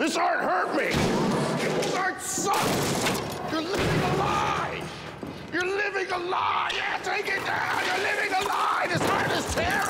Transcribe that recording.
This heart hurt me. This heart sucks. You're living a lie. You're living a lie. Yeah, take it down. You're living a